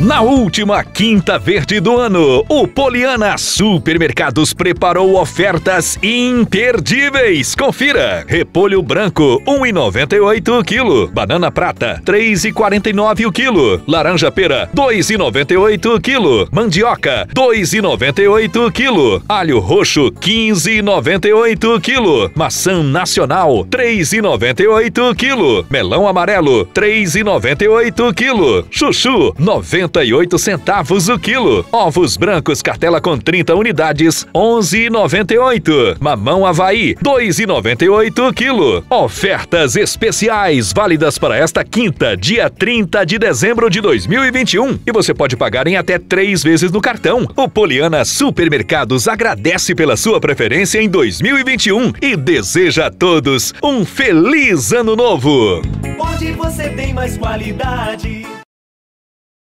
Na última quinta verde do ano, o Poliana Supermercados preparou ofertas imperdíveis. Confira: repolho branco 1,98 kg, banana prata 3,49 o quilo, laranja pera 2,98 kg, mandioca 2,98 kg, alho roxo 15,98 kg, maçã nacional 3,98 kg, melão amarelo 3,98 kg, chuchu 90 98 centavos o quilo. Ovos brancos cartela com 30 unidades, 11,98. Mamão Havaí, 2,98 quilo. Ofertas especiais válidas para esta quinta, dia 30 de dezembro de 2021. E você pode pagar em até três vezes no cartão. O Poliana Supermercados agradece pela sua preferência em 2021 e deseja a todos um feliz ano novo. Onde você tem mais qualidade